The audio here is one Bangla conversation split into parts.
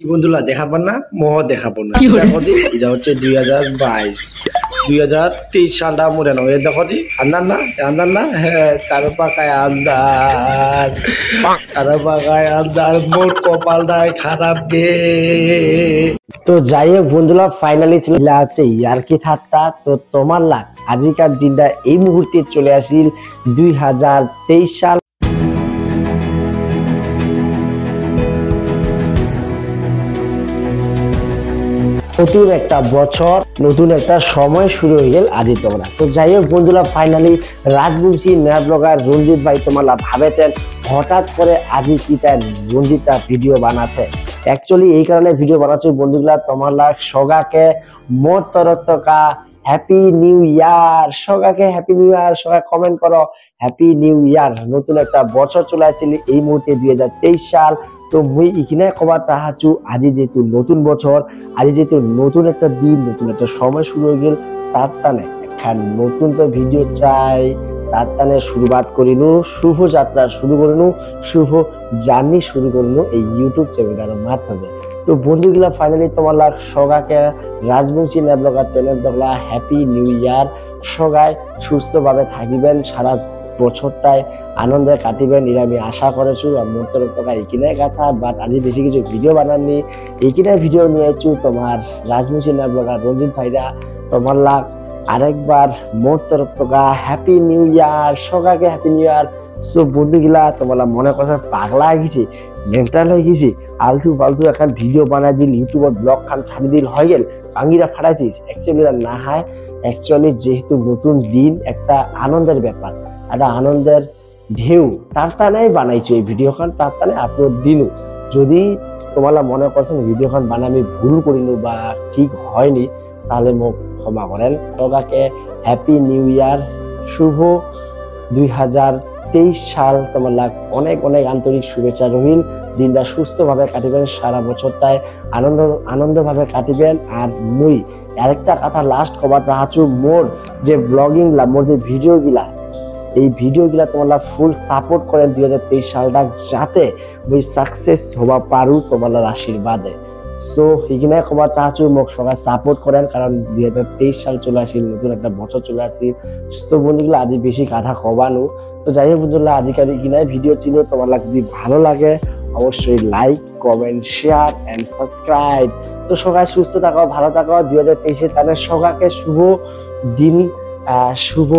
বন্ধুরা দেখাবেন না মহ দেখাবো না। দেখো দি এটা হচ্ছে দুই হাজার বাইশ। দুই হাজার তেইশ সালটা মরে এ দেখো দি আন্দার না আন্দার না? হ্যাঁ চারো পাকায় আন্দার চারো পাকায় আন্দার মোর কপালটাই খারাপ গে। তো যাই হোক বন্ধুরা ফাইনালি ছিল হচ্ছে ইয়ার্কি ঠাট্টা তো তোমার লাগ আজিকার দিনটা এই মুহূর্তে চলে আসিল দুই হাজার তেইশ সাল। নতুন একটা বছর, নতুন একটা সময় শুরু হয়ে গেল আজি তোমরা। তো যাই হোক বন্ধুরা ফাইনালি রাজবংশী মেয়া ব্লগার রঞ্জিত ভাই তোমরা ভাবেছেন, হঠাৎ করে আজি তাই রঞ্জিতটা ভিডিও বানাচ্ছে। অ্যাকচুয়ালি এই কারণে ভিডিও বানাচ্ছি বন্ধুগুলা, তোমার সগাকে মোট তরফ থকা হ্যাপি নিউ ইয়ার সগাকে হ্যাপি নিউ ইয়ার সবাই কমেন্ট করো। হ্যাপি নিউ ইয়ার নতুন একটা বছর চলে আসছিল এই মুহূর্তে দুই হাজার তেইশ সাল। তো মুই ইখিনে কবা চাহাচু, আজি যেহেতু নতুন বছর, আজি যেহেতু নতুন একটা দিন, নতুন একটা সময় শুরু হয়ে গেল, তার টানে একখান নতুন তো ভিডিও চাই। তার টানে শুরুবাত করিনু, শুভ যাত্রা শুরু করিনু, শুভ জার্নি শুরু করিনু এই ইউটিউব চ্যানেলের মাধ্যমে। তো বন্ধুগুলা ফাইনালি তোমার লাগ সগাকে রাজবংশী নেবলগার চ্যানেল দেখলা। হ্যাপি নিউ ইয়ার সগাই সুস্থভাবে থাকিবেন, সারা বছরটায় আনন্দে কাটিবেন এর আমি আশা করেছ, আর মোর তরফ থেকে এইখিনে কথা বাট আজি বেশি কিছু ভিডিও বানাননি। এইখিনে ভিডিও নিয়েছো তোমার রাজবংশী নেবলগার রঞ্জিত ভাইরা। তোমার লাগ আরেকবার মোর তরফ থেকে হ্যাপি নিউ ইয়ার সগাকে হ্যাপি নিউ ইয়ার সো বন্ধুগুলা তোমার মনে কথা পাগলা হয়ে গেছি মেন্টাল হয়ে গেছি আলতু ফালতু এখন ভিডিও বানাই দিল ইউটিউবত ব্লগ খান ছাড়ি দিল, হয়ে গেল আঙ্গিরা ফাটাইছিস। অ্যাকচুয়ালি না হয় অ্যাকচুয়ালি যেহেতু নতুন দিন, একটা আনন্দের ব্যাপার, একটা আনন্দের ঢেউ, তার টানেই বানাইছো এই ভিডিওখান তার টানে আপলোড দিনু। যদি তোমার মনে করছেন ভিডিওখান বানাই আমি ভুল করিনু বা ঠিক হয়নি, তাহলে মোক ক্ষমা করেন। তোমাকে হ্যাপি নিউ ইয়ার শুভ দুই হাজার তেইশ সাল তোমার লাগ অনেক অনেক আন্তরিক শুভেচ্ছা রহিল। দিনটা সুস্থভাবে কাটিবেন, সারা বছরটায় আনন্দ, আনন্দভাবে কাটিবেন। আর মুই আরেকটা কথা লাস্ট কবার চাহাচু মোর যে ব্লগিং লা মোর যে ভিডিও গিলা এই ভিডিও গিলা তোমার ফুল সাপোর্ট করেন দুই হাজার তেইশ সালটা, যাতে মুই সাকসেস হবা পারু তোমার আশীর্বাদে। সো সেইখানে কবার চাহাচু মোক সাপোর্ট করেন কারণ দুই হাজার তেইশ সাল চলে আসিল নতুন একটা বছর চলে আসিল তো বন্ধুগুলো, আজি বেশি কথা কবানো তো, যাই হোক বন্ধুরা আজকের কিনায় ভিডিও ছিল তোমার যদি ভালো লাগে অবশ্যই like comment share and subscribe তো সবাই সুস্থ থাকো ভালো থাকো দুই হাজার তেইশে তাদের সবাইকে শুভ দিন শুভ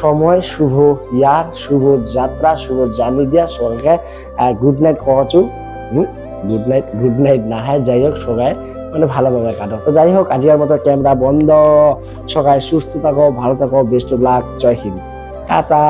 সময়, শুভ ইয়ার শুভ যাত্রা শুভ জার্নি দিয়া, সবাইকে গুড নাইট কহচু গুড নাইট গুড নাইট না হয়, যাই হোক, সবাই মানে ভালোভাবে কাটো তো যাই হোক আজকের মতো ক্যামেরা বন্ধ। সবাই সুস্থ থাকো, ভালো থাকো best of luck Jai Hind. Tata.